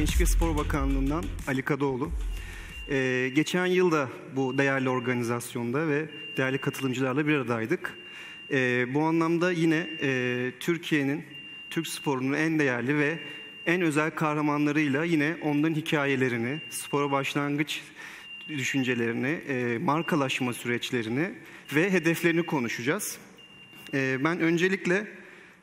Gençlik ve Spor Bakanlığı'ndan Ali Kadıoğlu. Ee, geçen yıl da bu değerli organizasyonda ve değerli katılımcılarla bir aradaydık. Ee, bu anlamda yine e, Türkiye'nin, Türk sporunun en değerli ve en özel kahramanlarıyla yine onların hikayelerini, spora başlangıç düşüncelerini, e, markalaşma süreçlerini ve hedeflerini konuşacağız. E, ben öncelikle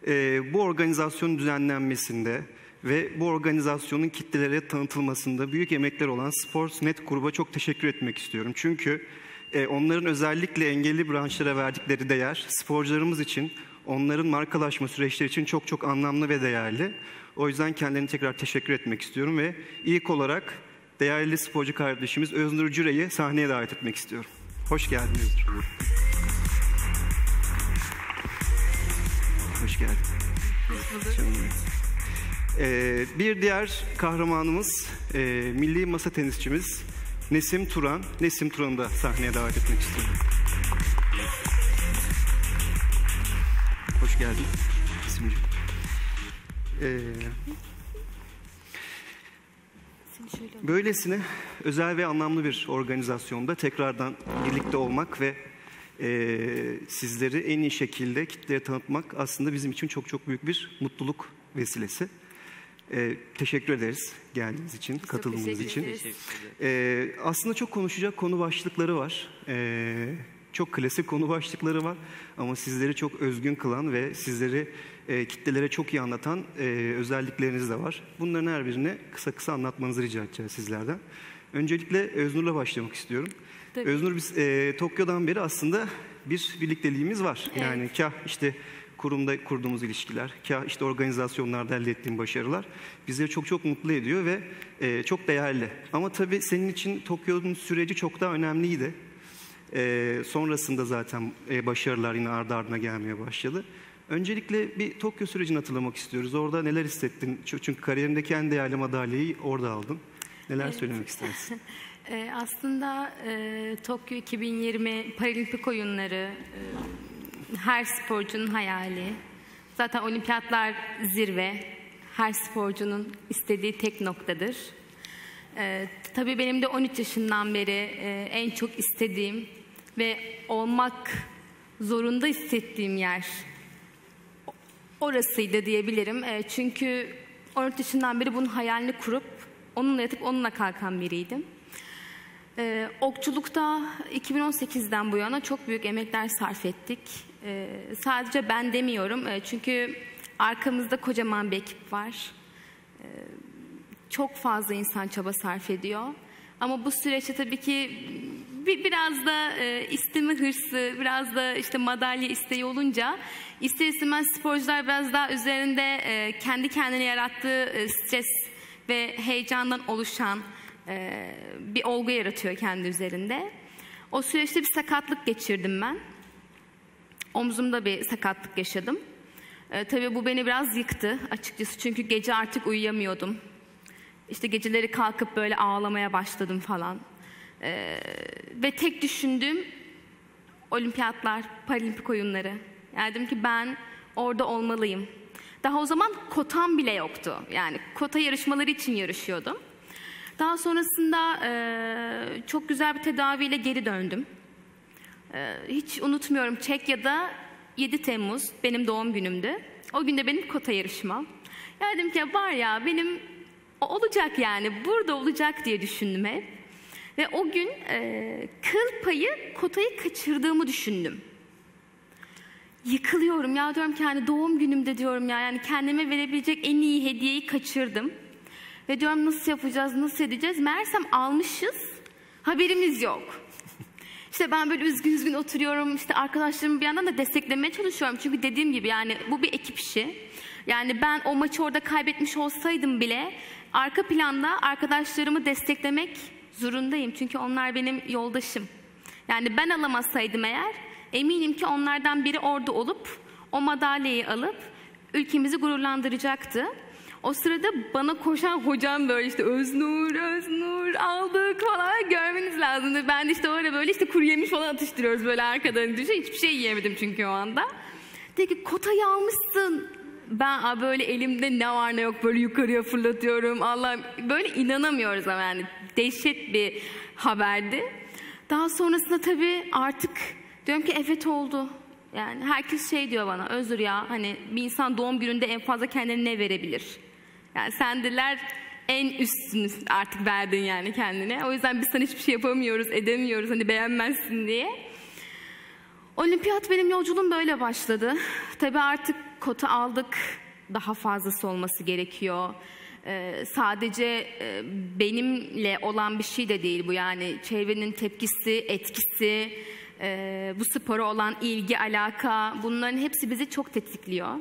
e, bu organizasyonun düzenlenmesinde ve bu organizasyonun kitlelere tanıtılmasında büyük emekler olan Sportsnet gruba çok teşekkür etmek istiyorum. Çünkü e, onların özellikle engelli branşlara verdikleri değer sporcularımız için, onların markalaşma süreçleri için çok çok anlamlı ve değerli. O yüzden kendilerine tekrar teşekkür etmek istiyorum ve ilk olarak değerli sporcu kardeşimiz Öznur Cüre'yi sahneye davet etmek istiyorum. Hoş geldin Öznur. Hoş geldin. Canım benim. Ee, bir diğer kahramanımız e, milli masa tenisçimiz Nesim Turan. Nesim Turan'ı da sahneye davet etmek istiyorum. Hoş geldin Nesim'ciğim. Ee, böylesine özel ve anlamlı bir organizasyonda tekrardan birlikte olmak ve e, sizleri en iyi şekilde kitleye tanıtmak aslında bizim için çok çok büyük bir mutluluk vesilesi. E, teşekkür ederiz geldiğiniz için, katılımınız için. E, aslında çok konuşacak konu başlıkları var. E, çok klasik konu başlıkları var ama sizleri çok özgün kılan ve sizleri e, kitlelere çok iyi anlatan e, özellikleriniz de var. Bunların her birini kısa kısa anlatmanızı rica edeceğiz sizlerden. Öncelikle Öznur'la başlamak istiyorum. Tabii. Öznur biz e, Tokyo'dan beri aslında bir birlikteliğimiz var. Evet. Yani kah işte kurumda kurduğumuz ilişkiler, kah işte organizasyonlarda elde ettiğim başarılar bizleri çok çok mutlu ediyor ve e, çok değerli. Ama tabii senin için Tokyo'nun süreci çok daha önemliydi. E, sonrasında zaten e, başarılar yine ardı ardına gelmeye başladı. Öncelikle bir Tokyo sürecini hatırlamak istiyoruz. Orada neler hissettin? Çünkü kariyerindeki en değerli madalyayı orada aldın. Neler söylemek istersin? Ee, aslında e, Tokyo 2020 Paralimpik oyunları e, her sporcunun hayali. Zaten olimpiyatlar zirve. Her sporcunun istediği tek noktadır. Ee, tabii benim de 13 yaşından beri e, en çok istediğim ve olmak zorunda hissettiğim yer orasıydı diyebilirim. E, çünkü 14 yaşından beri bunun hayalini kurup onunla yatıp onunla kalkan biriydim. E, okçulukta 2018'den bu yana çok büyük emekler sarf ettik. E, sadece ben demiyorum e, çünkü arkamızda kocaman bir ekip var. E, çok fazla insan çaba sarf ediyor. Ama bu süreçte tabii ki bir, biraz da e, isteme hırsı, biraz da işte madalya isteği olunca ister istemez sporcular biraz daha üzerinde e, kendi kendine yarattığı e, stres ve heyecandan oluşan e, bir olgu yaratıyor kendi üzerinde. O süreçte bir sakatlık geçirdim ben. Omzumda bir sakatlık yaşadım. E, tabii bu beni biraz yıktı açıkçası çünkü gece artık uyuyamıyordum. İşte geceleri kalkıp böyle ağlamaya başladım falan. Ee, ve tek düşündüğüm olimpiyatlar, paralimpik oyunları. Yani dedim ki ben orada olmalıyım. Daha o zaman kotam bile yoktu. Yani kota yarışmaları için yarışıyordum. Daha sonrasında e, çok güzel bir tedaviyle geri döndüm. E, hiç unutmuyorum Çekya'da 7 Temmuz benim doğum günümdü. O gün de benim kota yarışmam. Ya dedim ki var ya benim olacak yani burada olacak diye düşündüm hep. Ve o gün e, kıl payı kotayı kaçırdığımı düşündüm. Yıkılıyorum ya diyorum ki hani doğum günümde diyorum ya yani kendime verebilecek en iyi hediyeyi kaçırdım. Ve diyorum nasıl yapacağız, nasıl edeceğiz? Meğersem almışız, haberimiz yok. İşte ben böyle üzgün üzgün oturuyorum. İşte arkadaşlarımı bir yandan da desteklemeye çalışıyorum. Çünkü dediğim gibi yani bu bir ekip işi. Yani ben o maçı orada kaybetmiş olsaydım bile arka planda arkadaşlarımı desteklemek zorundayım. Çünkü onlar benim yoldaşım. Yani ben alamasaydım eğer eminim ki onlardan biri orada olup o madalyayı alıp ülkemizi gururlandıracaktı. O sırada bana koşan hocam böyle işte Öznur, Öznur aldık falan görmeniz lazımdı. Ben de işte o ara böyle işte kuru yemiş falan atıştırıyoruz böyle arkadan düşün. Hiçbir şey yiyemedim çünkü o anda. Dedi ki kotayı almışsın. Ben "Aa, böyle elimde ne var ne yok böyle yukarıya fırlatıyorum. Allah böyle inanamıyoruz ama yani dehşet bir haberdi. Daha sonrasında tabii artık diyorum ki evet oldu. Yani herkes şey diyor bana Özür ya hani bir insan doğum gününde en fazla kendine ne verebilir? Yani sendiler en üstünü artık verdin yani kendine. O yüzden biz sana hiçbir şey yapamıyoruz, edemiyoruz hani beğenmezsin diye. Olimpiyat benim yolculuğum böyle başladı. Tabii artık kota aldık. Daha fazlası olması gerekiyor. Ee, sadece e, benimle olan bir şey de değil bu yani çevrenin tepkisi, etkisi, e, bu spora olan ilgi, alaka bunların hepsi bizi çok tetikliyor.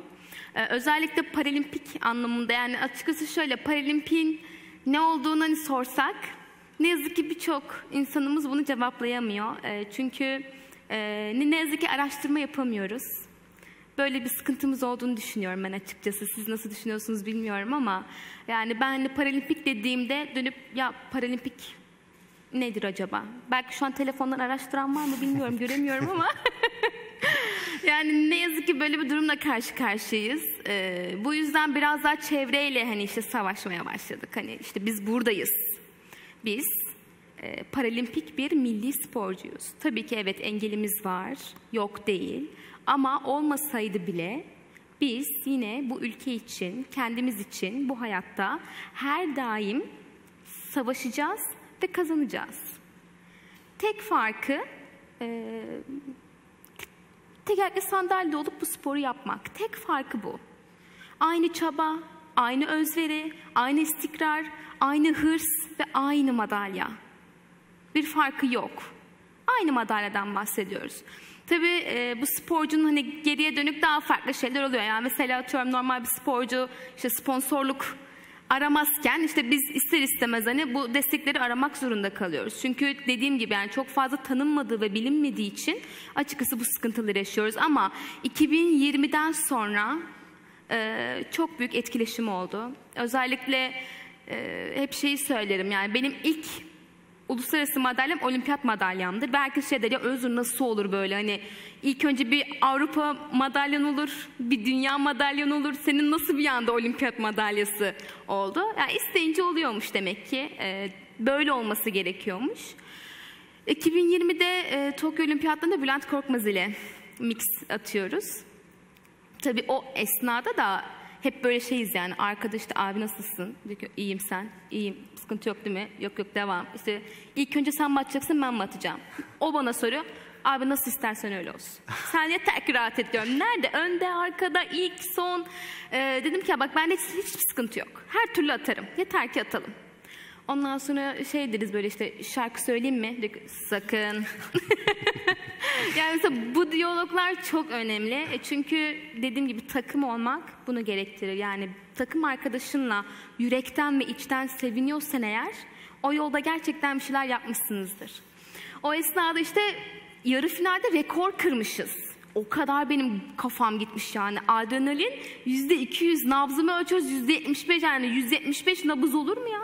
Ee, özellikle paralimpik anlamında yani açıkçası şöyle paralimpiğin ne olduğunu hani sorsak ne yazık ki birçok insanımız bunu cevaplayamıyor. Ee, çünkü e, ne yazık ki araştırma yapamıyoruz. Böyle bir sıkıntımız olduğunu düşünüyorum ben açıkçası. Siz nasıl düşünüyorsunuz bilmiyorum ama yani ben de paralimpik dediğimde dönüp ya paralimpik nedir acaba? Belki şu an telefondan araştıran var mı bilmiyorum göremiyorum ama yani ne yazık ki böyle bir durumla karşı karşıyayız. Ee, bu yüzden biraz daha çevreyle hani işte savaşmaya başladık. Hani işte biz buradayız. Biz e, paralimpik bir milli sporcuyuz. Tabii ki evet engelimiz var, yok değil. Ama olmasaydı bile biz yine bu ülke için, kendimiz için bu hayatta her daim savaşacağız ve kazanacağız. Tek farkı e, tekerlekli sandalye olup bu sporu yapmak. Tek farkı bu. Aynı çaba, aynı özveri, aynı istikrar, aynı hırs ve aynı madalya. Bir farkı yok. Aynı madalyadan bahsediyoruz. Tabii e, bu sporcunun hani geriye dönük daha farklı şeyler oluyor. Yani mesela atıyorum normal bir sporcu işte sponsorluk aramazken işte biz ister istemez hani bu destekleri aramak zorunda kalıyoruz. Çünkü dediğim gibi yani çok fazla tanınmadığı ve bilinmediği için açıkçası bu sıkıntıları yaşıyoruz. Ama 2020'den sonra e, çok büyük etkileşim oldu. Özellikle e, hep şeyi söylerim yani benim ilk uluslararası madalyam olimpiyat madalyamdır. Belki şey der ya Özür nasıl olur böyle hani ilk önce bir Avrupa madalyan olur, bir dünya madalyan olur. Senin nasıl bir anda olimpiyat madalyası oldu? Yani isteyince oluyormuş demek ki. Ee, böyle olması gerekiyormuş. 2020'de e, Tokyo Olimpiyatlarında Bülent Korkmaz ile mix atıyoruz. Tabii o esnada da hep böyle şeyiz yani arkadaş da abi nasılsın? Diyor ki iyiyim sen, iyiyim sıkıntı yok değil mi? Yok yok devam. İşte ilk önce sen mi atacaksın ben mi atacağım? O bana soruyor. Abi nasıl istersen öyle olsun. Sen yeter ki rahat et diyorum. Nerede? Önde, arkada, ilk, son. Ee, dedim ki ya bak bende hiç, hiçbir sıkıntı yok. Her türlü atarım. Yeter ki atalım. Ondan sonra şey deriz böyle işte şarkı söyleyeyim mi? Sakın. yani mesela bu diyaloglar çok önemli. E çünkü dediğim gibi takım olmak bunu gerektirir. Yani takım arkadaşınla yürekten ve içten seviniyorsan eğer o yolda gerçekten bir şeyler yapmışsınızdır. O esnada işte yarı finalde rekor kırmışız. O kadar benim kafam gitmiş yani. Adrenalin yüzde 200 nabzımı ölçüyoruz yüzde 75 yani yüzde 75 nabız olur mu ya?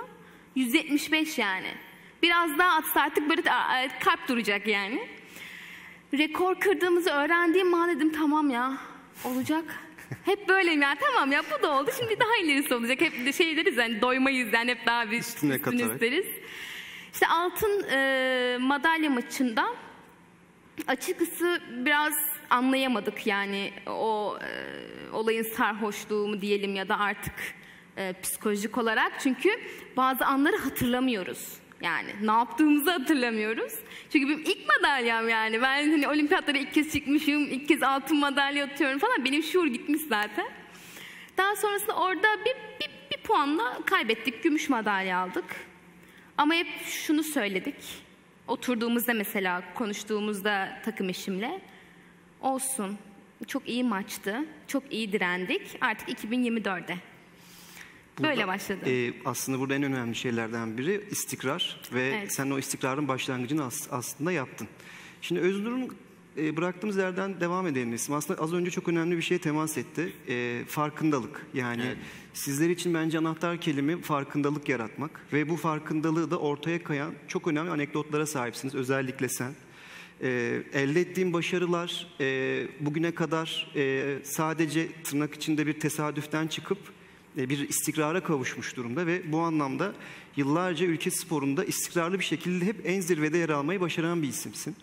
Yüzde 75 yani. Biraz daha atsa artık böyle kalp duracak yani. Rekor kırdığımızı öğrendiğim an dedim tamam ya olacak. Hep böyleyim yani tamam ya bu da oldu şimdi daha ilerisi olacak. Hep de şey deriz yani doymayız yani hep daha bir Üstüne üstün katarak. isteriz. İşte altın e, madalya maçında açıkçası biraz anlayamadık yani o e, olayın sarhoşluğu mu diyelim ya da artık e, psikolojik olarak çünkü bazı anları hatırlamıyoruz. Yani ne yaptığımızı hatırlamıyoruz. Çünkü benim ilk madalyam yani. Ben hani olimpiyatlara ilk kez çıkmışım, ilk kez altın madalya atıyorum falan. Benim şuur gitmiş zaten. Daha sonrasında orada bir, bir, bir puanla kaybettik. Gümüş madalya aldık. Ama hep şunu söyledik. Oturduğumuzda mesela konuştuğumuzda takım eşimle. Olsun. Çok iyi maçtı. Çok iyi direndik. Artık 2024'de. Böyle başladı. e, aslında burada en önemli şeylerden biri istikrar ve Evet. sen o istikrarın başlangıcını as- aslında yaptın. Şimdi Özgür'ün e, bıraktığımız yerden devam edelim Nesim. Aslında az önce çok önemli bir şeye temas etti. E, farkındalık. Yani sizler için bence anahtar kelime farkındalık yaratmak ve bu farkındalığı da ortaya kayan çok önemli anekdotlara sahipsiniz. Özellikle sen. E, elde ettiğim başarılar e, bugüne kadar e, sadece tırnak içinde bir tesadüften çıkıp bir istikrara kavuşmuş durumda ve bu anlamda yıllarca ülke sporunda istikrarlı bir şekilde hep en zirvede yer almayı başaran bir isimsin.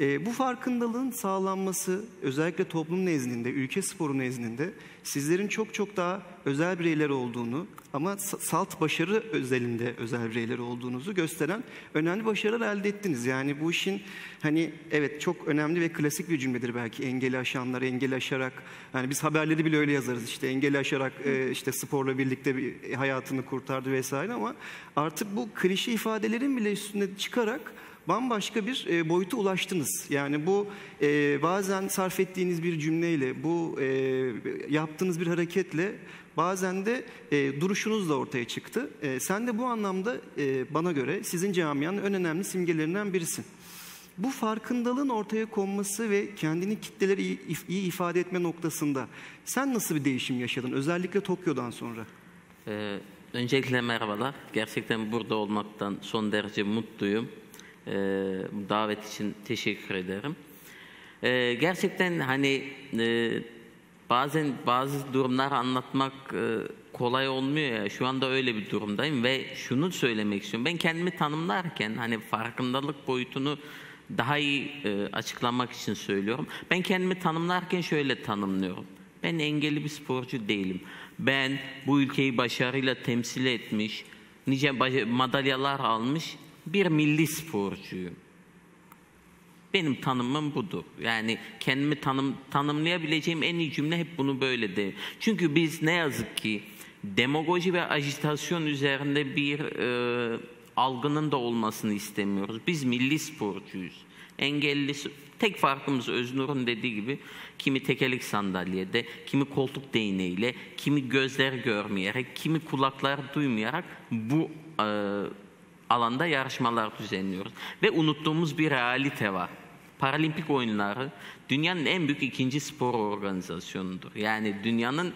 E, bu farkındalığın sağlanması özellikle toplum nezdinde, ülke sporu nezdinde sizlerin çok çok daha özel bireyler olduğunu ama salt başarı özelinde özel bireyler olduğunuzu gösteren önemli başarılar elde ettiniz. Yani bu işin hani evet çok önemli ve klasik bir cümledir belki engeli aşanlar engeli aşarak yani biz haberleri bile öyle yazarız işte engeli aşarak e, işte sporla birlikte bir hayatını kurtardı vesaire ama artık bu klişe ifadelerin bile üstüne çıkarak bambaşka bir e, boyuta ulaştınız. Yani bu e, bazen sarf ettiğiniz bir cümleyle, bu e, yaptığınız bir hareketle bazen de e, duruşunuz da ortaya çıktı. E, sen de bu anlamda e, bana göre sizin camianın en önemli simgelerinden birisin. Bu farkındalığın ortaya konması ve kendini kitleleri iyi, iyi ifade etme noktasında sen nasıl bir değişim yaşadın? Özellikle Tokyo'dan sonra. Ee, öncelikle merhabalar. Gerçekten burada olmaktan son derece mutluyum. Ee, davet için teşekkür ederim. Ee, gerçekten hani e, bazen bazı durumlar anlatmak e, kolay olmuyor ya. Şu anda öyle bir durumdayım ve şunu söylemek istiyorum. Ben kendimi tanımlarken hani farkındalık boyutunu daha iyi e, açıklamak için söylüyorum. Ben kendimi tanımlarken şöyle tanımlıyorum. Ben engelli bir sporcu değilim. Ben bu ülkeyi başarıyla temsil etmiş, nice madalyalar almış bir milli sporcuyum. Benim tanımım budur. Yani kendimi tanım, tanımlayabileceğim en iyi cümle hep bunu böyle de. Çünkü biz ne yazık ki demagoji ve ajitasyon üzerinde bir e, algının da olmasını istemiyoruz. Biz milli sporcuyuz. Engelli tek farkımız Öznur'un dediği gibi kimi tekerlek sandalyede, kimi koltuk değneğiyle, kimi gözler görmeyerek, kimi kulaklar duymayarak bu e, alanda yarışmalar düzenliyoruz. Ve unuttuğumuz bir realite var. Paralimpik oyunları dünyanın en büyük ikinci spor organizasyonudur. Yani dünyanın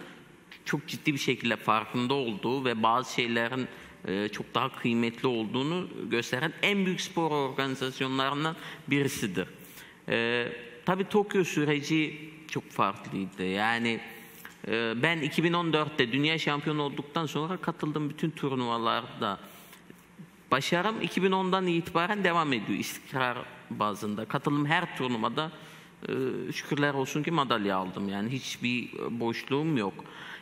çok ciddi bir şekilde farkında olduğu ve bazı şeylerin e, çok daha kıymetli olduğunu gösteren en büyük spor organizasyonlarından birisidir. E, tabii Tokyo süreci çok farklıydı. Yani e, ben 2014'te dünya şampiyonu olduktan sonra katıldım bütün turnuvalarda Başarım 2010'dan itibaren devam ediyor istikrar bazında. Katılım her turnuvada e, şükürler olsun ki madalya aldım. Yani hiçbir boşluğum yok.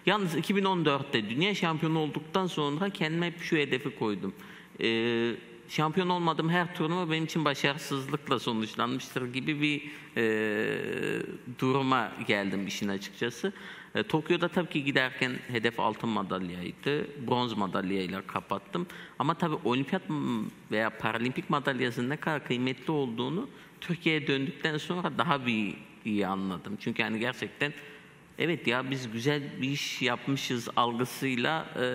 Yalnız 2014'te dünya şampiyonu olduktan sonra kendime hep şu hedefi koydum. E, şampiyon olmadım her turnuva benim için başarısızlıkla sonuçlanmıştır gibi bir e, duruma geldim işin açıkçası. E, Tokyo'da tabii ki giderken hedef altın madalyaydı. Bronz madalyayla kapattım. Ama tabii olimpiyat veya paralimpik madalyasının ne kadar kıymetli olduğunu Türkiye'ye döndükten sonra daha bir iyi anladım. Çünkü yani gerçekten evet ya biz güzel bir iş yapmışız algısıyla e,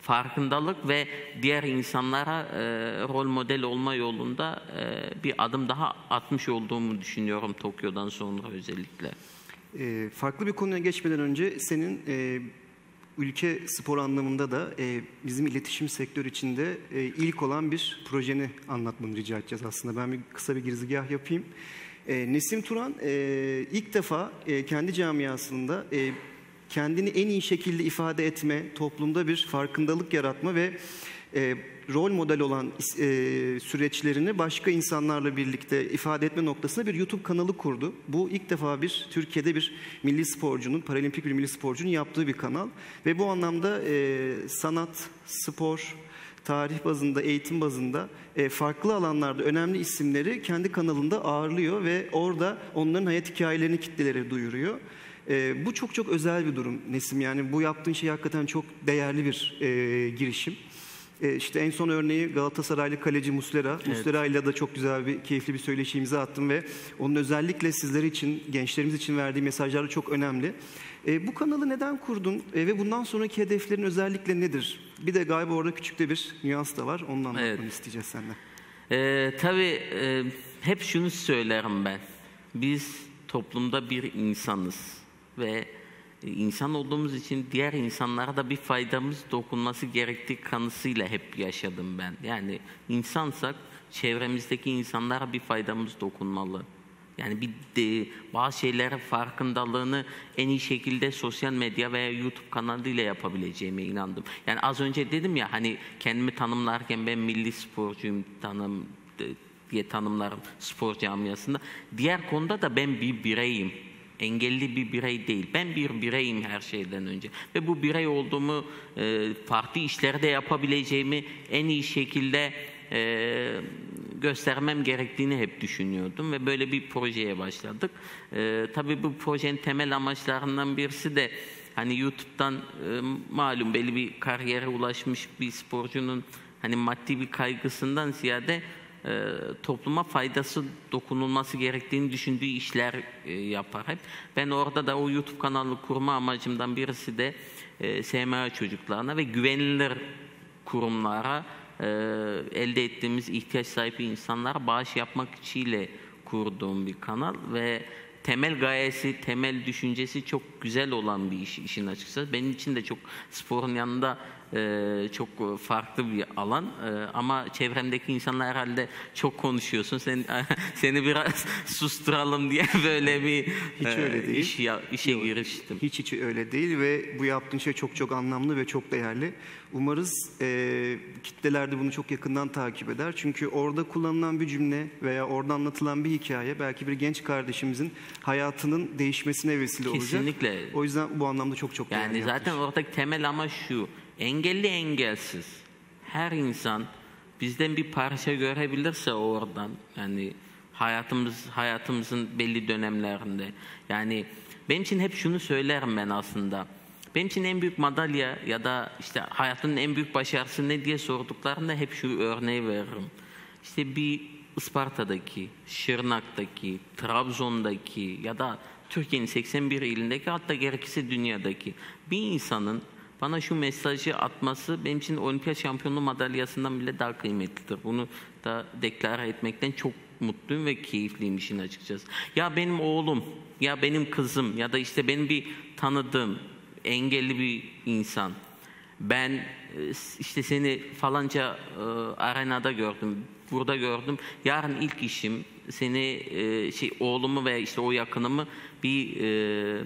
farkındalık ve diğer insanlara e, rol model olma yolunda e, bir adım daha atmış olduğumu düşünüyorum Tokyo'dan sonra özellikle. E, farklı bir konuya geçmeden önce senin e, ülke spor anlamında da e, bizim iletişim sektörü içinde e, ilk olan bir projeni anlatmanı rica edeceğiz aslında. Ben bir kısa bir girizgah yapayım. E, Nesim Turan e, ilk defa e, kendi camiasında e, kendini en iyi şekilde ifade etme, toplumda bir farkındalık yaratma ve e, rol model olan e, süreçlerini başka insanlarla birlikte ifade etme noktasında bir YouTube kanalı kurdu. Bu ilk defa bir Türkiye'de bir milli sporcunun, paralimpik bir milli sporcunun yaptığı bir kanal. Ve bu anlamda e, sanat, spor, tarih bazında, eğitim bazında e, farklı alanlarda önemli isimleri kendi kanalında ağırlıyor ve orada onların hayat hikayelerini kitlelere duyuruyor. E, bu çok çok özel bir durum Nesim. Yani bu yaptığın şey hakikaten çok değerli bir e, girişim. E, işte en son örneği Galatasaraylı kaleci Muslera. Evet. Muslera ile de çok güzel bir, keyifli bir söyleşi imza attım ve onun özellikle sizler için, gençlerimiz için verdiği mesajlar çok önemli. E, bu kanalı neden kurdun e, ve bundan sonraki hedeflerin özellikle nedir? Bir de galiba orada küçük de bir nüans da var. Ondan evet. isteyeceğiz senden. E, tabii e, hep şunu söylerim ben. Biz toplumda bir insanız ve insan olduğumuz için diğer insanlara da bir faydamız dokunması gerektiği kanısıyla hep yaşadım ben. Yani insansak çevremizdeki insanlara bir faydamız dokunmalı. Yani bir de, bazı şeylerin farkındalığını en iyi şekilde sosyal medya veya YouTube kanalıyla yapabileceğime inandım. Yani az önce dedim ya hani kendimi tanımlarken ben milli sporcuyum tanım diye tanımlarım spor camiasında. Diğer konuda da ben bir bireyim. Engelli bir birey değil. Ben bir bireyim her şeyden önce. Ve bu birey olduğumu, e, farklı işlerde yapabileceğimi en iyi şekilde e, göstermem gerektiğini hep düşünüyordum ve böyle bir projeye başladık. E, tabii bu projenin temel amaçlarından birisi de hani YouTube'dan e, malum belli bir kariyere ulaşmış bir sporcunun hani maddi bir kaygısından ziyade e, topluma faydası dokunulması gerektiğini düşündüğü işler e, yapar hep. Ben orada da o YouTube kanalı kurma amacımdan birisi de e, SMA çocuklarına ve güvenilir kurumlara e, elde ettiğimiz ihtiyaç sahibi insanlara bağış yapmak içiyle kurduğum bir kanal ve temel gayesi, temel düşüncesi çok güzel olan bir iş işin açıkçası. Benim için de çok sporun yanında e, çok farklı bir alan e, ama çevremdeki insanlar herhalde çok konuşuyorsun. Sen seni biraz susturalım diye böyle bir hiç e, öyle değil. iş ya, işe Yok, giriştim. Hiç hiç öyle değil ve bu yaptığın şey çok çok anlamlı ve çok değerli. Umarız e, kitleler de bunu çok yakından takip eder. Çünkü orada kullanılan bir cümle veya orada anlatılan bir hikaye belki bir genç kardeşimizin hayatının değişmesine vesile Kesinlikle. olacak. Kesinlikle. O yüzden bu anlamda çok çok Yani zaten yapmış. oradaki temel ama şu engelli engelsiz her insan bizden bir parça görebilirse oradan yani hayatımız hayatımızın belli dönemlerinde yani benim için hep şunu söylerim ben aslında. Benim için en büyük madalya ya da işte hayatının en büyük başarısı ne diye sorduklarında hep şu örneği veririm. İşte bir Isparta'daki, Şırnak'taki, Trabzon'daki ya da Türkiye'nin 81 ilindeki hatta gerekirse dünyadaki bir insanın bana şu mesajı atması benim için olimpiyat şampiyonluğu madalyasından bile daha kıymetlidir. Bunu da deklar etmekten çok mutluyum ve keyifliyim işin açıkçası. Ya benim oğlum, ya benim kızım ya da işte benim bir tanıdığım engelli bir insan. Ben e, işte seni falanca e, arenada gördüm, burada gördüm. Yarın ilk işim seni e, şey oğlumu veya işte o yakınımı bir e,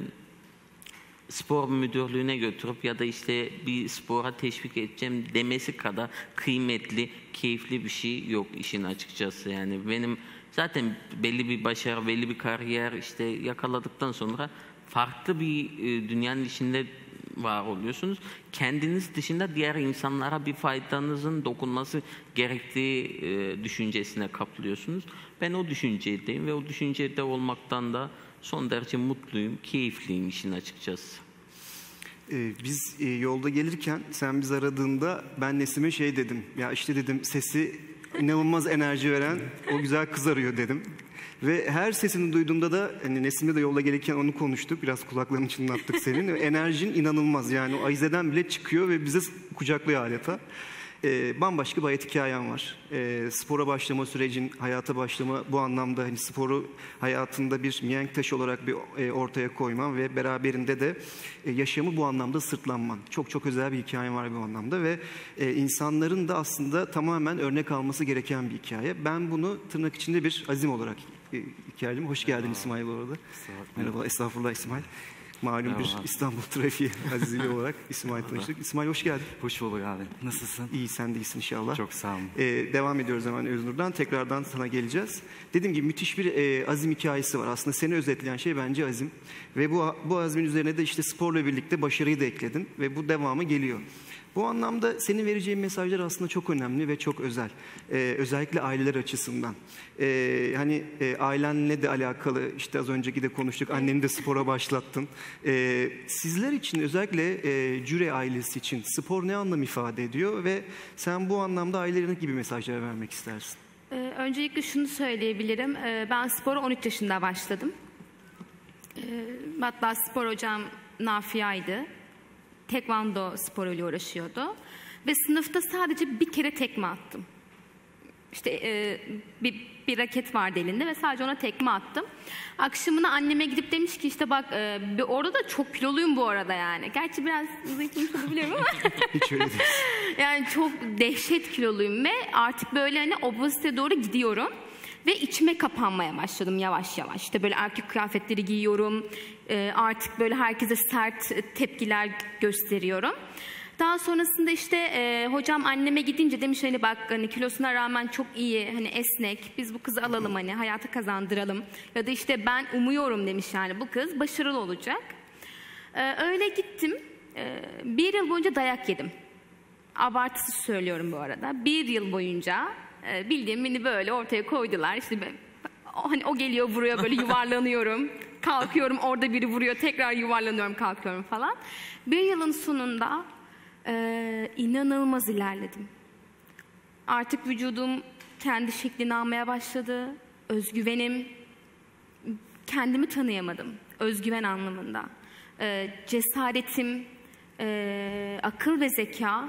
spor müdürlüğüne götürüp ya da işte bir spora teşvik edeceğim demesi kadar kıymetli, keyifli bir şey yok işin açıkçası. Yani benim zaten belli bir başarı, belli bir kariyer işte yakaladıktan sonra farklı bir e, dünyanın içinde var oluyorsunuz. Kendiniz dışında diğer insanlara bir faydanızın dokunması gerektiği e, düşüncesine kapılıyorsunuz. Ben o düşüncedeyim ve o düşüncede olmaktan da son derece mutluyum, keyifliyim işin açıkçası. Ee, biz e, yolda gelirken sen biz aradığında ben Nesim'e şey dedim. Ya işte dedim sesi inanılmaz enerji veren o güzel kız arıyor dedim. Ve her sesini duyduğumda da hani Nesim'le de yolda gelirken onu konuştuk. Biraz kulaklarını çınlattık senin. Enerjin inanılmaz yani o Ayze'den bile çıkıyor ve bize kucaklıyor adeta. E, bambaşka bir hayat hikayem var. E, spora başlama sürecin, hayata başlama bu anlamda hani sporu hayatında bir mihenk taşı olarak bir e, ortaya koyman ve beraberinde de e, yaşamı bu anlamda sırtlanman. Çok çok özel bir hikayem var bu anlamda ve e, insanların da aslında tamamen örnek alması gereken bir hikaye. Ben bunu tırnak içinde bir azim olarak e, hikayem. Hoş geldin İsmail bu arada. Merhaba, estağfurullah İsmail. Malum Merhaba. bir İstanbul trafiği azizliği olarak İsmail tanıştık. İsmail hoş geldin. Hoş bulduk abi. Nasılsın? İyi sen de iyisin inşallah. Çok sağ olun. Ee, devam ediyoruz hemen Öznur'dan. Tekrardan sana geleceğiz. Dediğim gibi müthiş bir e, azim hikayesi var. Aslında seni özetleyen şey bence azim. Ve bu, bu azmin üzerine de işte sporla birlikte başarıyı da ekledin. Ve bu devamı geliyor. Bu anlamda senin vereceğin mesajlar aslında çok önemli ve çok özel. Ee, özellikle aileler açısından. Ee, hani e, ailenle de alakalı işte az önceki de konuştuk. Anneni de spora başlattın. Ee, sizler için özellikle e, Cüre ailesi için spor ne anlam ifade ediyor ve sen bu anlamda ailelerine gibi mesajlar vermek istersin? Ee, öncelikle şunu söyleyebilirim. Ee, ben spora 13 yaşında başladım. Ee, hatta spor hocam Nafia'ydı tekvando sporuyla uğraşıyordu. Ve sınıfta sadece bir kere tekme attım. İşte e, bir, bir raket vardı elinde ve sadece ona tekme attım. Akşamına anneme gidip demiş ki işte bak e, orada da çok kiloluyum bu arada yani. Gerçi biraz zayıflamış biliyorum ama. Hiç öyle değil. Yani çok dehşet kiloluyum ve artık böyle hani obezite doğru gidiyorum. Ve içime kapanmaya başladım yavaş yavaş. İşte böyle erkek kıyafetleri giyiyorum. Ee, artık böyle herkese sert tepkiler gösteriyorum. Daha sonrasında işte e, hocam anneme gidince demiş hani bak hani kilosuna rağmen çok iyi hani esnek biz bu kızı alalım hani hayata kazandıralım. Ya da işte ben umuyorum demiş yani bu kız başarılı olacak. Ee, öyle gittim. Ee, bir yıl boyunca dayak yedim. Abartısız söylüyorum bu arada. Bir yıl boyunca e, bildiğim beni böyle ortaya koydular. İşte ben, hani o geliyor vuruyor böyle yuvarlanıyorum. Kalkıyorum orada biri vuruyor tekrar yuvarlanıyorum kalkıyorum falan. Bir yılın sonunda e, inanılmaz ilerledim. Artık vücudum kendi şeklini almaya başladı. Özgüvenim kendimi tanıyamadım özgüven anlamında. Ee, cesaretim, e, akıl ve zeka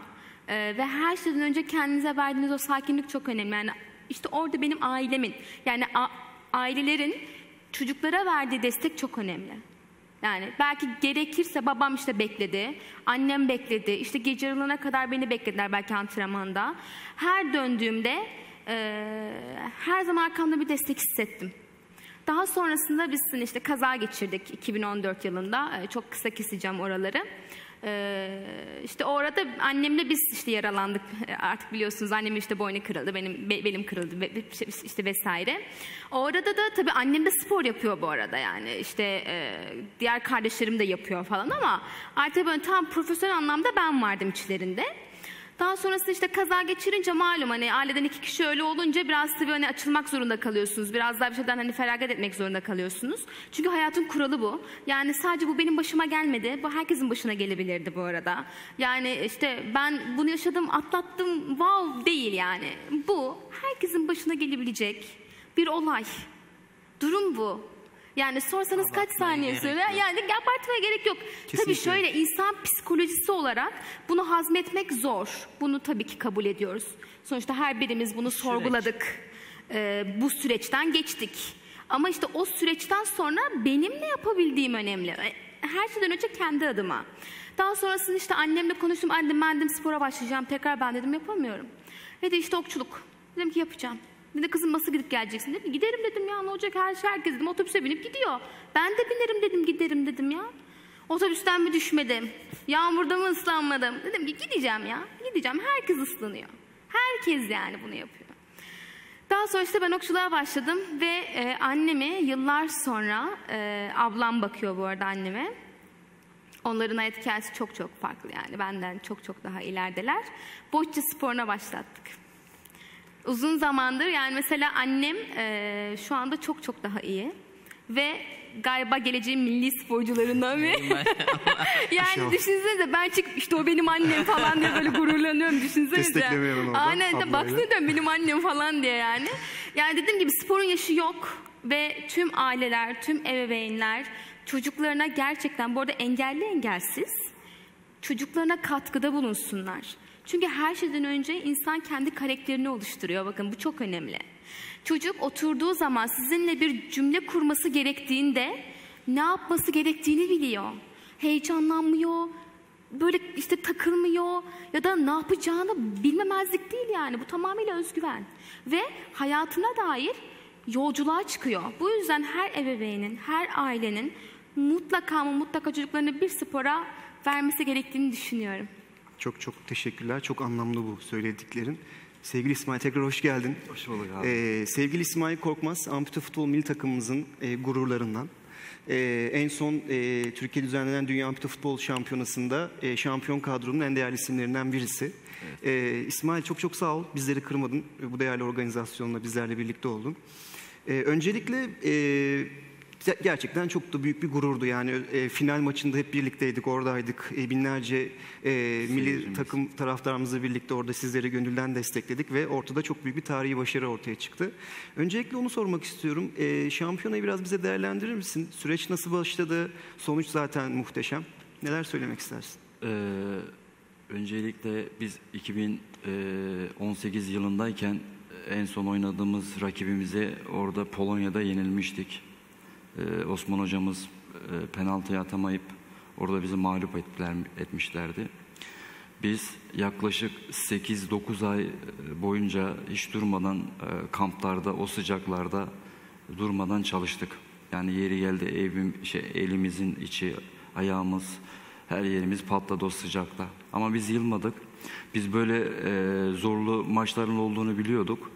e, ve her şeyden önce kendinize verdiğiniz o sakinlik çok önemli. Yani işte orada benim ailemin yani ailelerin çocuklara verdiği destek çok önemli. Yani belki gerekirse babam işte bekledi, annem bekledi, işte gece yarılarına kadar beni beklediler belki antrenmanda. Her döndüğümde e, her zaman arkamda bir destek hissettim. Daha sonrasında biz işte kaza geçirdik 2014 yılında. Ee, Çok kısa keseceğim oraları. Ee, işte orada annemle biz işte yaralandık. Ee, Artık biliyorsunuz annemin işte boynu kırıldı, benim be- belim kırıldı ve- işte vesaire. Orada da tabii annem de spor yapıyor bu arada yani. İşte e, diğer kardeşlerim de yapıyor falan ama artık böyle tam profesyonel anlamda ben vardım içlerinde. Daha sonrasında işte kaza geçirince malum hani aileden iki kişi öyle olunca biraz tabii hani açılmak zorunda kalıyorsunuz. Biraz daha bir şeyden hani feragat etmek zorunda kalıyorsunuz. Çünkü hayatın kuralı bu. Yani sadece bu benim başıma gelmedi. Bu herkesin başına gelebilirdi bu arada. Yani işte ben bunu yaşadım, atlattım, wow değil yani. Bu herkesin başına gelebilecek bir olay. Durum bu. Yani sorsanız kaç saniye gerek sürer? yok. Yani abartmaya gerek yok. Tabii Kesinlikle. şöyle insan psikolojisi olarak bunu hazmetmek zor. Bunu tabii ki kabul ediyoruz. Sonuçta her birimiz bunu sorguladık. Ee, bu süreçten geçtik. Ama işte o süreçten sonra benim ne yapabildiğim önemli. Her şeyden önce kendi adıma. Daha sonrasında işte annemle konuştum. Annem ben dedim spora başlayacağım. Tekrar ben dedim yapamıyorum. Dedi işte okçuluk. Dedim ki yapacağım. Dedi kızım nasıl gidip geleceksin dedi. Giderim dedim ya ne olacak her şey herkes dedim otobüse binip gidiyor. Ben de binerim dedim giderim dedim ya. Otobüsten mi düşmedim? Yağmurda mı ıslanmadım? Dedim ki gideceğim ya. Gideceğim. Herkes ıslanıyor. Herkes yani bunu yapıyor. Daha sonra işte ben okçuluğa başladım ve e, annemi yıllar sonra e, ablam bakıyor bu arada anneme. Onların hayat hikayesi çok çok farklı yani benden çok çok daha ilerideler. Boçça sporuna başlattık. Uzun zamandır yani mesela annem e, şu anda çok çok daha iyi ve galiba geleceğin milli sporcularından ve yani düşünsenize ben çık işte o benim annem falan diye böyle gururlanıyorum düşünsenize. Aynen de baksana benim annem falan diye yani. Yani dediğim gibi sporun yaşı yok ve tüm aileler, tüm ebeveynler çocuklarına gerçekten bu arada engelli engelsiz çocuklarına katkıda bulunsunlar. Çünkü her şeyden önce insan kendi karakterini oluşturuyor. Bakın bu çok önemli. Çocuk oturduğu zaman sizinle bir cümle kurması gerektiğinde ne yapması gerektiğini biliyor. Heyecanlanmıyor, böyle işte takılmıyor ya da ne yapacağını bilmemezlik değil yani. Bu tamamıyla özgüven. Ve hayatına dair yolculuğa çıkıyor. Bu yüzden her ebeveynin, her ailenin mutlaka ama mutlaka çocuklarını bir spora vermesi gerektiğini düşünüyorum. Çok çok teşekkürler. Çok anlamlı bu söylediklerin. Sevgili İsmail tekrar hoş geldin. Hoş bulduk abi. Ee, sevgili İsmail Korkmaz, ampute futbol milli takımımızın e, gururlarından. Ee, en son e, Türkiye düzenlenen Dünya Ampute Futbol Şampiyonası'nda e, şampiyon kadronun en değerli isimlerinden birisi. Ee, İsmail çok çok sağ ol. Bizleri kırmadın. Bu değerli organizasyonla bizlerle birlikte oldun. Ee, öncelikle e, gerçekten çok da büyük bir gururdu. Yani e, final maçında hep birlikteydik, oradaydık. E, binlerce e, milli takım taraftarımızla birlikte orada sizleri gönülden destekledik ve ortada çok büyük bir tarihi başarı ortaya çıktı. Öncelikle onu sormak istiyorum. E, şampiyonayı biraz bize değerlendirir misin? Süreç nasıl başladı? Sonuç zaten muhteşem. Neler söylemek istersin? Ee, öncelikle biz 2018 yılındayken en son oynadığımız rakibimize orada Polonya'da yenilmiştik. Ee, Osman hocamız e, atamayıp orada bizi mağlup ettiler, etmişlerdi. Biz yaklaşık 8-9 ay boyunca hiç durmadan e, kamplarda, o sıcaklarda durmadan çalıştık. Yani yeri geldi evim, şey, elimizin içi, ayağımız, her yerimiz patladı o sıcakta. Ama biz yılmadık. Biz böyle e, zorlu maçların olduğunu biliyorduk.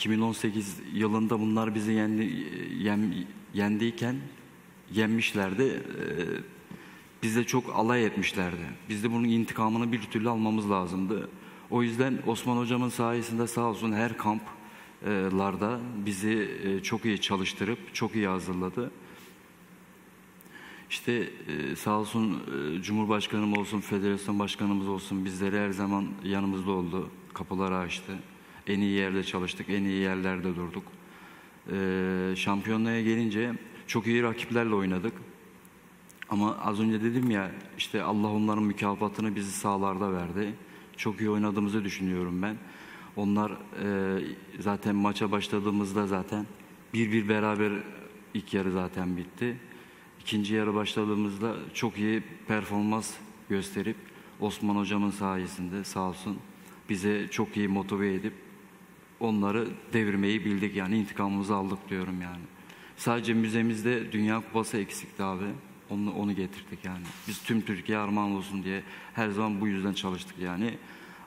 2018 yılında bunlar bizi yendi, yem, yendiyken yenmişlerdi. E, bizde çok alay etmişlerdi. Biz de bunun intikamını bir türlü almamız lazımdı. O yüzden Osman hocamın sayesinde sağ olsun her kamplarda bizi e, çok iyi çalıştırıp çok iyi hazırladı. İşte e, sağ olsun e, Cumhurbaşkanım olsun, federasyon başkanımız olsun bizleri her zaman yanımızda oldu. Kapıları açtı. En iyi yerde çalıştık, en iyi yerlerde durduk. E, şampiyonluğa gelince çok iyi rakiplerle oynadık. Ama az önce dedim ya işte Allah onların mükafatını bizi sahalarda verdi. Çok iyi oynadığımızı düşünüyorum ben. Onlar e, zaten maça başladığımızda zaten bir bir beraber ilk yarı zaten bitti. İkinci yarı başladığımızda çok iyi performans gösterip Osman hocamın sayesinde sağ olsun bize çok iyi motive edip onları devirmeyi bildik yani intikamımızı aldık diyorum yani. Sadece müzemizde Dünya Kupası eksikti abi. Onu, onu getirdik yani. Biz tüm Türkiye armağan olsun diye her zaman bu yüzden çalıştık yani.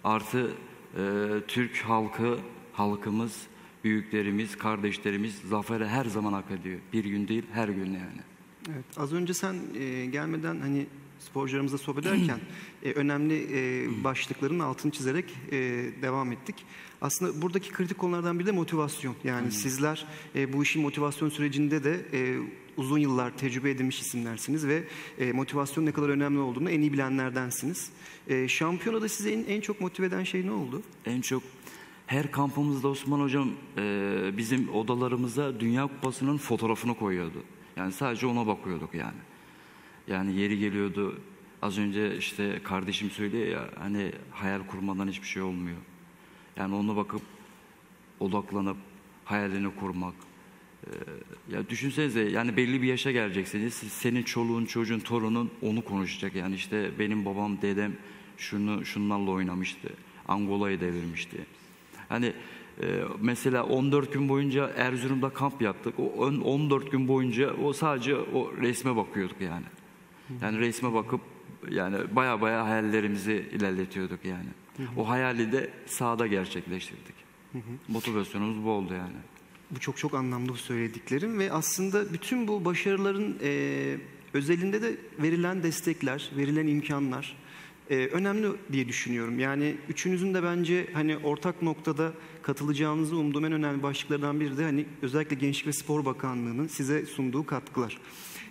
Artı e, Türk halkı, halkımız, büyüklerimiz, kardeşlerimiz zafere her zaman hak ediyor. Bir gün değil her gün yani. Evet, az önce sen e, gelmeden hani sporcularımızla sohbet ederken e, önemli e, başlıkların altını çizerek e, devam ettik. Aslında buradaki kritik konulardan biri de motivasyon. Yani sizler e, bu işin motivasyon sürecinde de e, uzun yıllar tecrübe edinmiş isimlersiniz ve e, motivasyon ne kadar önemli olduğunu en iyi bilenlerdensiniz. E, şampiyonada size en, en çok motive eden şey ne oldu? En çok her kampımızda Osman hocam e, bizim odalarımıza Dünya Kupası'nın fotoğrafını koyuyordu. Yani sadece ona bakıyorduk yani. Yani yeri geliyordu. Az önce işte kardeşim söylüyor ya hani hayal kurmadan hiçbir şey olmuyor. Yani ona bakıp odaklanıp hayalini kurmak. Ee, ya düşünsenize yani belli bir yaşa geleceksiniz. Senin çoluğun, çocuğun, torunun onu konuşacak. Yani işte benim babam, dedem şunu şunlarla oynamıştı. Angola'yı devirmişti. Hani e, mesela 14 gün boyunca Erzurum'da kamp yaptık. O 14 gün boyunca o sadece o resme bakıyorduk yani. Yani resme bakıp yani baya baya hayallerimizi ilerletiyorduk yani. O hayali de sahada gerçekleştirdik. Motivasyonumuz bu oldu yani. Bu çok çok anlamlı bu söylediklerim ve aslında bütün bu başarıların e, özelinde de verilen destekler, verilen imkanlar e, önemli diye düşünüyorum. Yani üçünüzün de bence hani ortak noktada katılacağınızı umduğum en önemli başlıklardan biri de hani özellikle Gençlik ve Spor Bakanlığı'nın size sunduğu katkılar.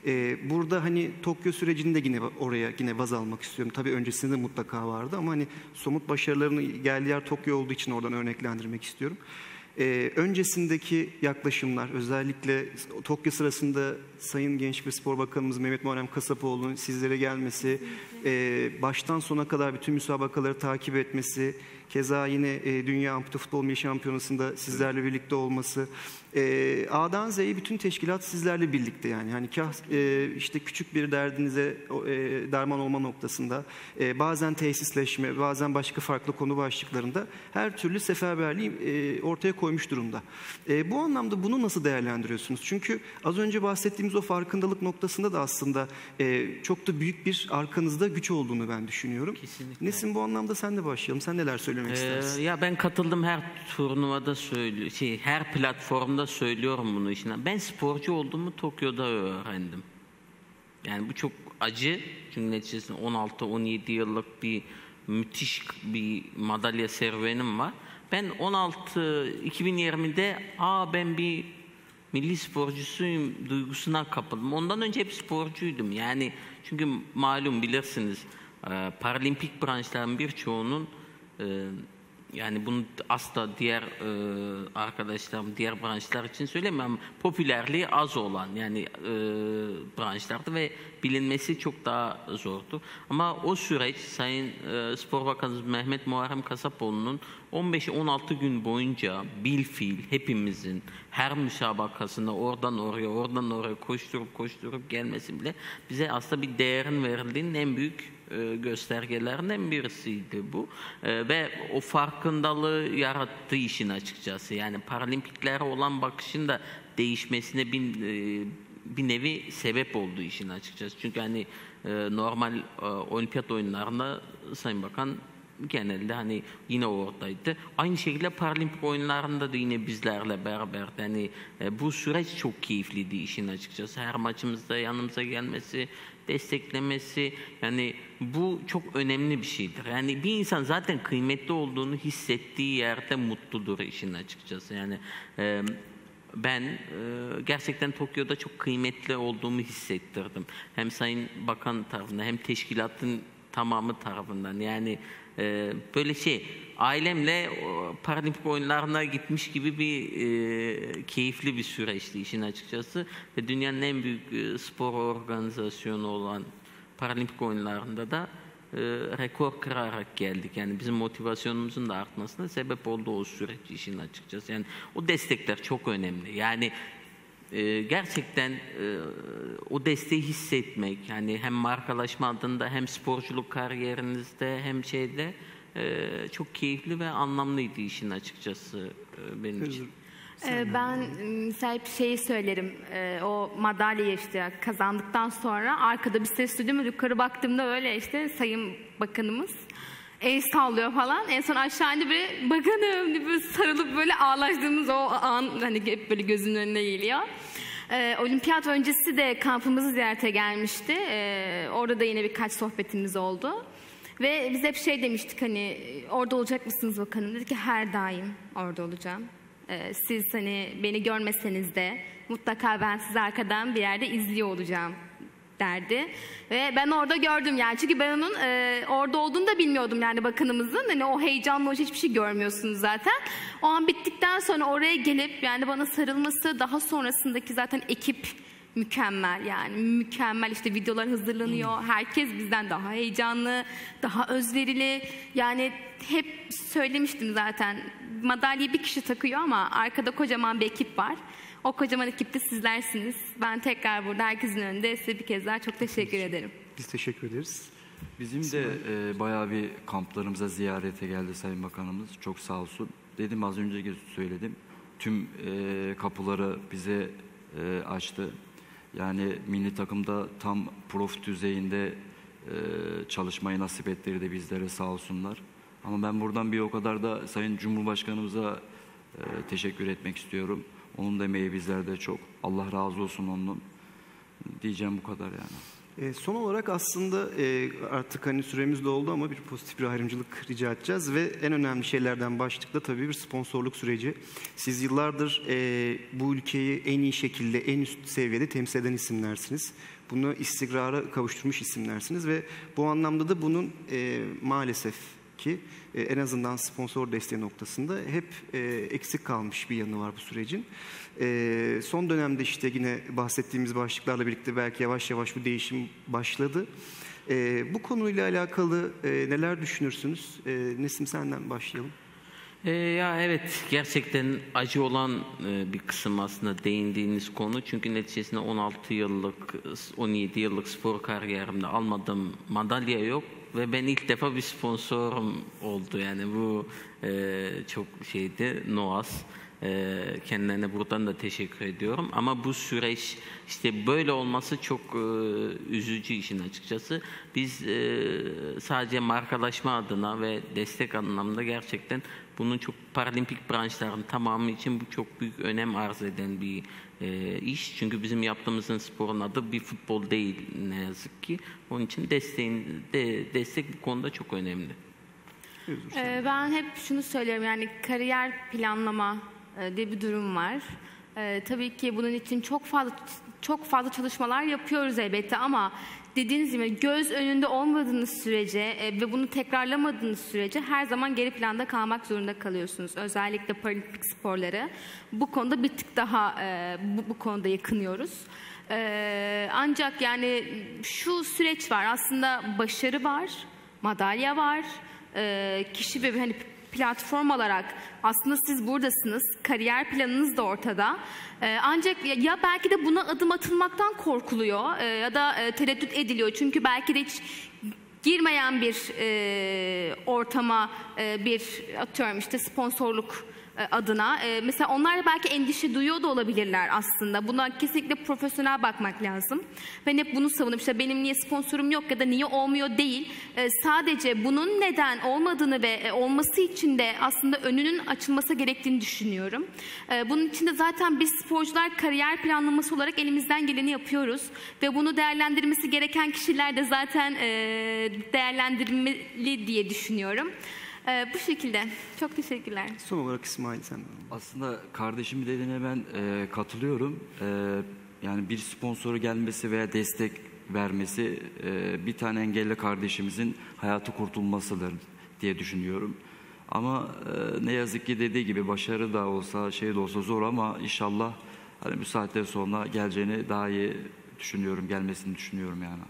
Ee, burada hani Tokyo sürecinde yine oraya yine baz almak istiyorum. Tabii öncesinde mutlaka vardı ama hani somut başarılarını geldiği yer Tokyo olduğu için oradan örneklendirmek istiyorum. Ee, öncesindeki yaklaşımlar özellikle Tokyo sırasında Sayın Gençlik ve Spor Bakanımız Mehmet Muharrem Kasapoğlu'nun sizlere gelmesi, e, baştan sona kadar bütün müsabakaları takip etmesi, keza yine e, Dünya Ampute Futbol Milli Şampiyonası'nda sizlerle birlikte olması, e, A'dan Z'ye bütün teşkilat sizlerle birlikte yani. Hani kah e, işte küçük bir derdinize e, derman olma noktasında, e, bazen tesisleşme, bazen başka farklı konu başlıklarında her türlü seferberliği e, ortaya koymuş durumda. E, bu anlamda bunu nasıl değerlendiriyorsunuz? Çünkü az önce bahsettiğimiz o farkındalık noktasında da aslında e, çok da büyük bir arkanızda güç olduğunu ben düşünüyorum. Kesinlikle. Nesin bu anlamda sen de başlayalım. Sen neler söylemek Ee, istersin? ya ben katıldım her turnuvada söylüyor, şey, her platformda söylüyorum bunu işine. Ben sporcu olduğumu Tokyo'da öğrendim. Yani bu çok acı. Çünkü neticesinde 16-17 yıllık bir müthiş bir madalya serüvenim var. Ben 16 2020'de aa ben bir milli sporcusuyum duygusuna kapıldım. Ondan önce hep sporcuydum. Yani çünkü malum bilirsiniz e, paralimpik branşların birçoğunun e, yani bunu asla diğer e, arkadaşlarım diğer branşlar için söylemiyorum. Popülerliği az olan yani e, branşlardı ve bilinmesi çok daha zordu. Ama o süreç Sayın e, Spor Bakanımız Mehmet Muharrem Kasapoğlu'nun 15-16 gün boyunca bil fiil hepimizin her müsabakasında oradan oraya oradan oraya koşturup koşturup gelmesi bile bize aslında bir değerin verildiğinin en büyük e, göstergelerinden birisiydi bu. E, ve o farkındalığı yarattı işin açıkçası. Yani paralimpiklere olan bakışın da değişmesine bir, e, bir nevi sebep oldu işin açıkçası. Çünkü hani e, normal olimpiyat oyunlarında Sayın Bakan genelde hani yine oradaydı. Aynı şekilde Paralimpik oyunlarında da yine bizlerle beraberdi. Hani e, bu süreç çok keyifliydi işin açıkçası. Her maçımızda yanımıza gelmesi, desteklemesi yani bu çok önemli bir şeydir. Yani bir insan zaten kıymetli olduğunu hissettiği yerde mutludur işin açıkçası. Yani e, ben e, gerçekten Tokyo'da çok kıymetli olduğumu hissettirdim. Hem Sayın Bakan tarafından hem teşkilatın tamamı tarafından. Yani e, böyle şey ailemle Paralimpik oyunlarına gitmiş gibi bir e, keyifli bir süreçti işin açıkçası. Ve dünyanın en büyük e, spor organizasyonu olan Paralimpik oyunlarında da e, rekor kırarak geldik. Yani bizim motivasyonumuzun da artmasına sebep oldu o süreç işin açıkçası. Yani o destekler çok önemli. Yani e, gerçekten e, o desteği hissetmek yani hem markalaşma adında hem sporculuk kariyerinizde hem şeyde e, çok keyifli ve anlamlıydı işin açıkçası e, benim için. Ee, ben mesela hep şeyi söylerim. Ee, o madalyayı işte kazandıktan sonra arkada bir ses duydum ve yukarı baktığımda öyle işte Sayın Bakanımız el sallıyor falan. En son aşağı indi böyle bakanım diye böyle sarılıp böyle ağlaştığımız o an hani hep böyle gözünün önüne geliyor. Ee, olimpiyat öncesi de kampımızı ziyarete gelmişti. Ee, orada da yine birkaç sohbetimiz oldu. Ve biz hep şey demiştik hani orada olacak mısınız bakanım? Dedi ki her daim orada olacağım. Ee, siz hani beni görmeseniz de mutlaka ben sizi arkadan bir yerde izliyor olacağım derdi. Ve ben orada gördüm yani çünkü ben onun e, orada olduğunu da bilmiyordum yani bakanımızın. Hani o heyecanla o hiçbir şey görmüyorsunuz zaten. O an bittikten sonra oraya gelip yani bana sarılması daha sonrasındaki zaten ekip mükemmel yani mükemmel işte videolar hazırlanıyor. Herkes bizden daha heyecanlı, daha özverili. Yani hep söylemiştim zaten madalyayı bir kişi takıyor ama arkada kocaman bir ekip var. O kocaman ekipte sizlersiniz. Ben tekrar burada herkesin önünde size bir kez daha çok teşekkür ederim. Biz teşekkür ederiz. Bizim de e, bayağı bir kamplarımıza ziyarete geldi Sayın Bakanımız. Çok sağ olsun. Dedim az önce söyledim. Tüm e, kapıları bize e, açtı. Yani milli takımda tam prof düzeyinde e, çalışmayı nasip ettirdi bizlere sağ olsunlar. Ama ben buradan bir o kadar da Sayın Cumhurbaşkanımıza e, teşekkür etmek istiyorum. Onun da emeği bizlerde çok. Allah razı olsun onun. Diyeceğim bu kadar yani. E, son olarak aslında e, artık hani süremiz de oldu ama bir pozitif bir ayrımcılık rica edeceğiz ve en önemli şeylerden başlıkta tabii bir sponsorluk süreci. Siz yıllardır e, bu ülkeyi en iyi şekilde, en üst seviyede temsil eden isimlersiniz. Bunu istikrara kavuşturmuş isimlersiniz ve bu anlamda da bunun e, maalesef ki e, en azından sponsor desteği noktasında hep e, eksik kalmış bir yanı var bu sürecin. E, son dönemde işte yine bahsettiğimiz başlıklarla birlikte belki yavaş yavaş bu değişim başladı. Bu konuyla alakalı neler düşünürsünüz? Nesim senden başlayalım. E, ya evet gerçekten acı olan e, bir kısım aslında değindiğiniz konu. Çünkü neticesinde 16 yıllık, 17 yıllık spor kariyerimde almadığım madalya yok ve ben ilk defa bir sponsorum oldu yani bu e, çok şeydi Noas. E, kendilerine buradan da teşekkür ediyorum. Ama bu süreç işte böyle olması çok e, üzücü işin açıkçası. Biz e, sadece markalaşma adına ve destek anlamında gerçekten bunun çok paralimpik branşların tamamı için bu çok büyük önem arz eden bir e, iş. Çünkü bizim yaptığımızın sporun adı bir futbol değil ne yazık ki. Onun için desteğin de, destek bu konuda çok önemli. Ee, ben hep şunu söylüyorum yani kariyer planlama e, diye bir durum var. Ee, tabii ki bunun için çok fazla çok fazla çalışmalar yapıyoruz elbette ama dediğiniz gibi göz önünde olmadığınız sürece e, ve bunu tekrarlamadığınız sürece her zaman geri planda kalmak zorunda kalıyorsunuz. Özellikle paralimpik sporları bu konuda bir tık daha e, bu, bu konuda yakınıyoruz. E, ancak yani şu süreç var aslında başarı var, madalya var, e, kişi ve hani platform olarak aslında siz buradasınız, kariyer planınız da ortada. Ee, ancak ya, belki de buna adım atılmaktan korkuluyor e, ya da e, tereddüt ediliyor. Çünkü belki de hiç girmeyen bir e, ortama bir atıyorum işte sponsorluk adına. E, mesela onlar belki endişe duyuyor da olabilirler aslında. Buna kesinlikle profesyonel bakmak lazım. Ben hep bunu savunup işte benim niye sponsorum yok ya da niye olmuyor değil. E, sadece bunun neden olmadığını ve e, olması için de aslında önünün açılması gerektiğini düşünüyorum. E, bunun için de zaten biz sporcular kariyer planlaması olarak elimizden geleni yapıyoruz. Ve bunu değerlendirmesi gereken kişiler de zaten e, değerlendirmeli diye düşünüyorum. E, bu şekilde. Çok teşekkürler. Son olarak İsmail sen. Aslında kardeşimin dediğine ben e, katılıyorum. E, yani bir sponsoru gelmesi veya destek vermesi e, bir tane engelli kardeşimizin hayatı kurtulmasıdır diye düşünüyorum. Ama e, ne yazık ki dediği gibi başarı da olsa şey de olsa zor ama inşallah hani bu saatten sonra geleceğini daha iyi düşünüyorum, gelmesini düşünüyorum yani.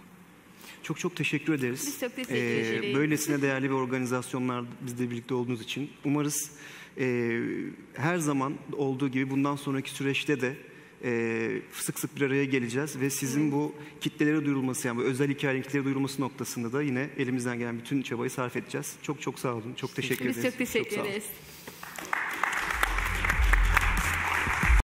Çok çok teşekkür ederiz. Biz çok teşekkür Ee, böylesine değerli bir organizasyonlar bizle birlikte olduğunuz için. Umarız e, her zaman olduğu gibi bundan sonraki süreçte de e, sık sık bir araya geleceğiz ve sizin bu kitlelere duyurulması yani bu özel hikayenin kitlelere duyurulması noktasında da yine elimizden gelen bütün çabayı sarf edeceğiz. Çok çok sağ olun. Çok teşekkür Biz ederiz. çok teşekkür ederiz.